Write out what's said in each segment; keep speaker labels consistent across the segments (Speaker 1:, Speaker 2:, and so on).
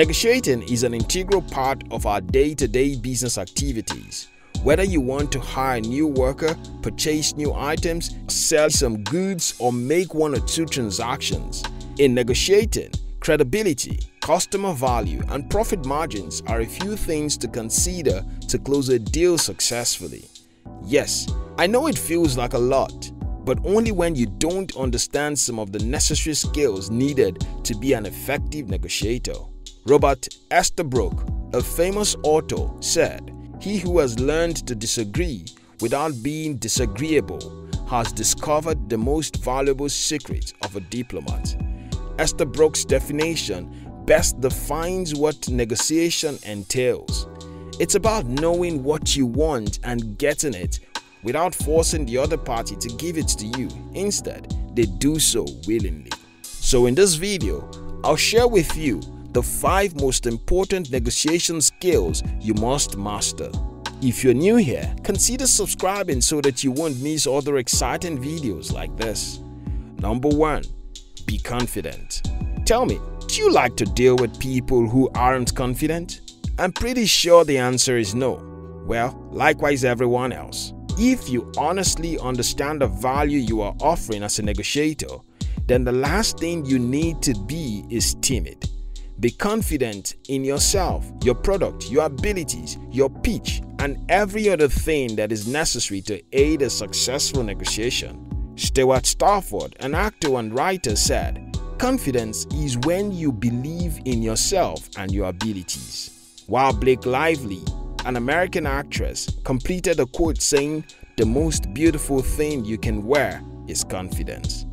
Speaker 1: Negotiating is an integral part of our day-to-day business activities. Whether you want to hire a new worker, purchase new items, sell some goods, or make one or two transactions. In negotiating, credibility, customer value, and profit margins are a few things to consider to close a deal successfully. Yes, I know it feels like a lot, but only when you don't understand some of the necessary skills needed to be an effective negotiator. Robert Estabrook, a famous author, said, He who has learned to disagree without being disagreeable has discovered the most valuable secret of a diplomat. Estabrook's definition best defines what negotiation entails. It's about knowing what you want and getting it without forcing the other party to give it to you. Instead, they do so willingly. So in this video, I'll share with you the 5 most important negotiation skills you must master. If you're new here, consider subscribing so that you won't miss other exciting videos like this. Number 1. Be confident. Tell me, do you like to deal with people who aren't confident? I'm pretty sure the answer is no. Well, likewise everyone else. If you honestly understand the value you are offering as a negotiator, then the last thing you need to be is timid. Be confident in yourself, your product, your abilities, your pitch, and every other thing that is necessary to aid a successful negotiation. Stewart Stafford, an actor and writer, said, Confidence is when you believe in yourself and your abilities. While Blake Lively, an American actress, completed a quote saying, The most beautiful thing you can wear is confidence.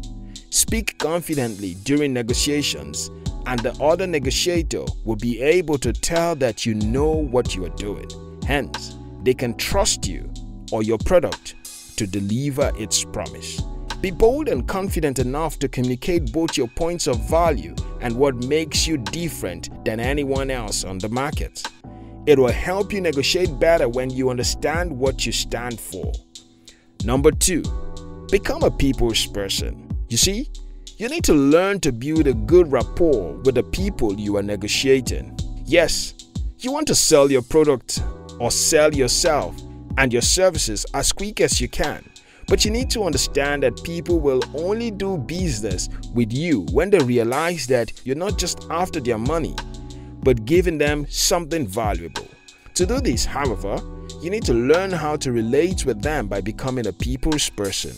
Speaker 1: Speak confidently during negotiations and the other negotiator will be able to tell that you know what you are doing. Hence, they can trust you or your product to deliver its promise. Be bold and confident enough to communicate both your points of value and what makes you different than anyone else on the market. It will help you negotiate better when you understand what you stand for. Number 2. Become a people's person. You see, you need to learn to build a good rapport with the people you are negotiating. Yes, you want to sell your product or sell yourself and your services as quick as you can. But you need to understand that people will only do business with you when they realize that you're not just after their money, but giving them something valuable. To do this, however, you need to learn how to relate with them by becoming a people's person.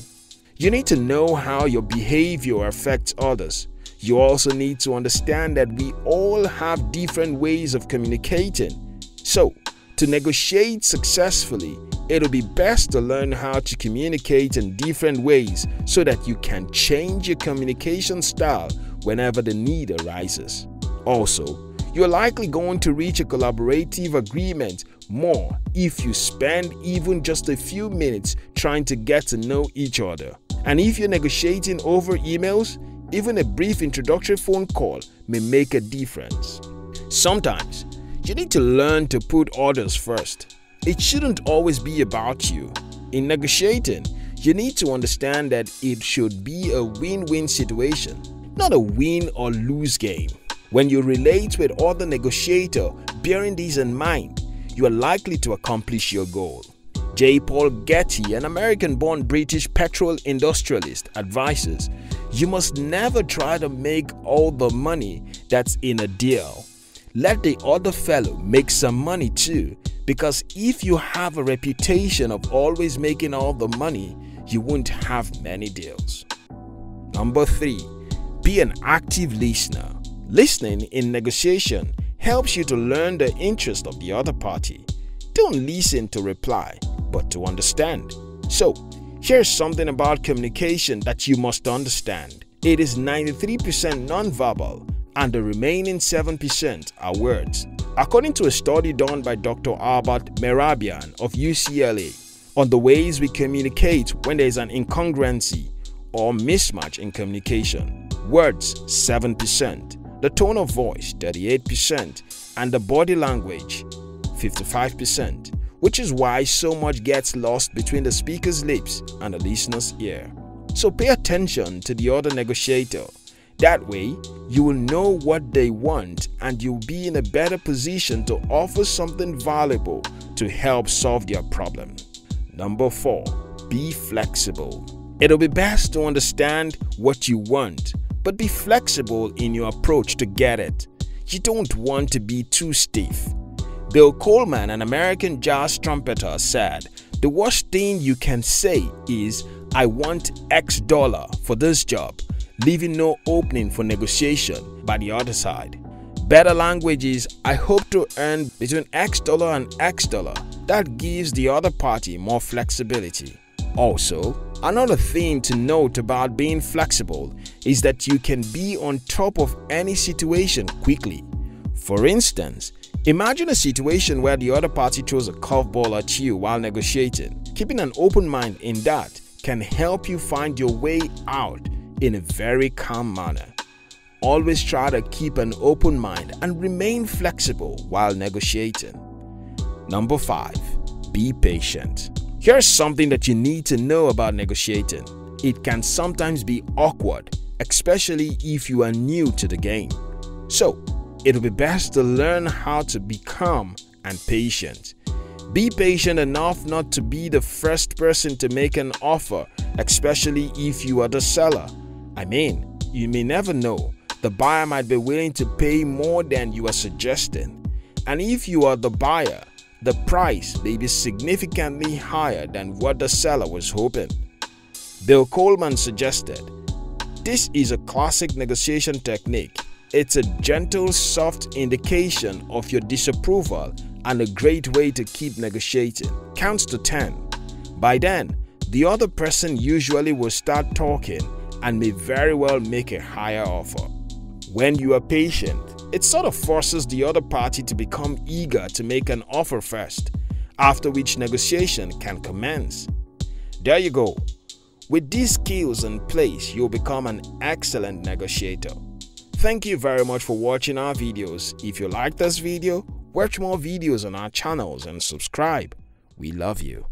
Speaker 1: You need to know how your behavior affects others. You also need to understand that we all have different ways of communicating. So, to negotiate successfully, it'll be best to learn how to communicate in different ways so that you can change your communication style whenever the need arises. Also, you're likely going to reach a collaborative agreement more if you spend even just a few minutes trying to get to know each other. And if you're negotiating over emails, even a brief introductory phone call may make a difference. Sometimes, you need to learn to put others first. It shouldn't always be about you. In negotiating, you need to understand that it should be a win-win situation, not a win or lose game. When you relate with other negotiator bearing this in mind, you are likely to accomplish your goal. J. Paul Getty, an American born British petrol industrialist, advises you must never try to make all the money that's in a deal. Let the other fellow make some money too, because if you have a reputation of always making all the money, you won't have many deals. Number 3. Be an active listener. Listening in negotiation helps you to learn the interest of the other party. Don't listen to reply, but to understand. So, here's something about communication that you must understand. It is 93% nonverbal and the remaining 7% are words. According to a study done by Dr. Albert Mehrabian of UCLA on the ways we communicate when there is an incongruency or mismatch in communication, words 7%, the tone of voice 38%, and the body language 55% which is why so much gets lost between the speaker's lips and the listener's ear. So pay attention to the other negotiator. That way, you will know what they want and you'll be in a better position to offer something valuable to help solve their problem. Number 4. Be flexible. It'll be best to understand what you want, but be flexible in your approach to get it. You don't want to be too stiff. Bill Coleman, an American jazz trumpeter, said, The worst thing you can say is, I want X dollar for this job leaving no opening for negotiation by the other side. Better language is I hope to earn between X dollar and X dollar. That gives the other party more flexibility. Also, another thing to note about being flexible is that you can be on top of any situation quickly. For instance, imagine a situation where the other party throws a curveball at you while negotiating. Keeping an open mind in that can help you find your way out in a very calm manner. Always try to keep an open mind and remain flexible while negotiating. Number 5. Be patient. Here's something that you need to know about negotiating. It can sometimes be awkward, especially if you are new to the game. So, it'll be best to learn how to be calm and patient. Be patient enough not to be the first person to make an offer, especially if you are the seller. I mean, you may never know. The buyer might be willing to pay more than you are suggesting. And if you are the buyer, the price may be significantly higher than what the seller was hoping. Bill Coleman suggested, This is a classic negotiation technique. It's a gentle, soft indication of your disapproval and a great way to keep negotiating. Counts to 10. By then, the other person usually will start talking and may very well make a higher offer. When you are patient, it sort of forces the other party to become eager to make an offer first, after which negotiation can commence. There you go. With these skills in place, you'll become an excellent negotiator. Thank you very much for watching our videos. If you like this video, watch more videos on our channels and subscribe. We love you.